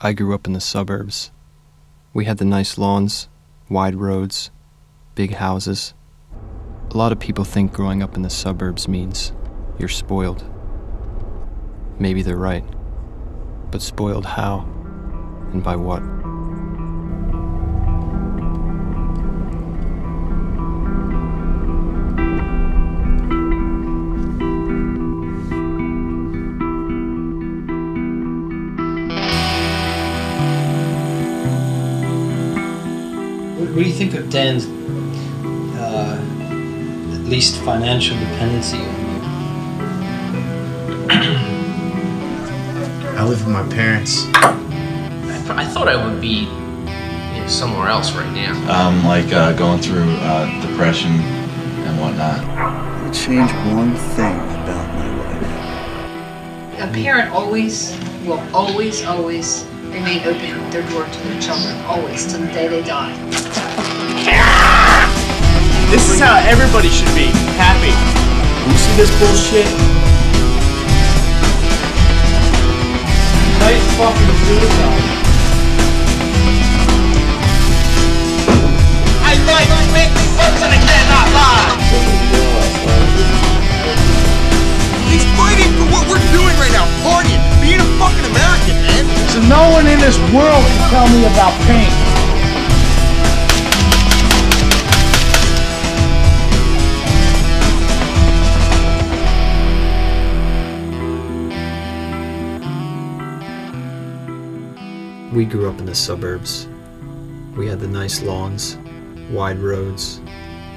I grew up in the suburbs. We had the nice lawns, wide roads, big houses. A lot of people think growing up in the suburbs means you're spoiled. Maybe they're right. But spoiled how? And by what? What, what do you think of Dan's, uh, at least financial dependency on you? I live with my parents. I, th- I thought I would be you know, somewhere else right now. um, like uh, going through uh, depression and whatnot. I'll change one thing about my life. A parent always will always, always remain open their door to their children, always, to the day they die. This is how everybody should be. Happy. You see this bullshit? Nice fucking suicide. I like to make me and I cannot lie. One in this world can tell me about pain. We grew up in the suburbs. We had the nice lawns, wide roads,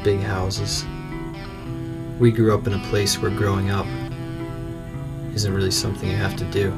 big houses. We grew up in a place where growing up isn't really something you have to do.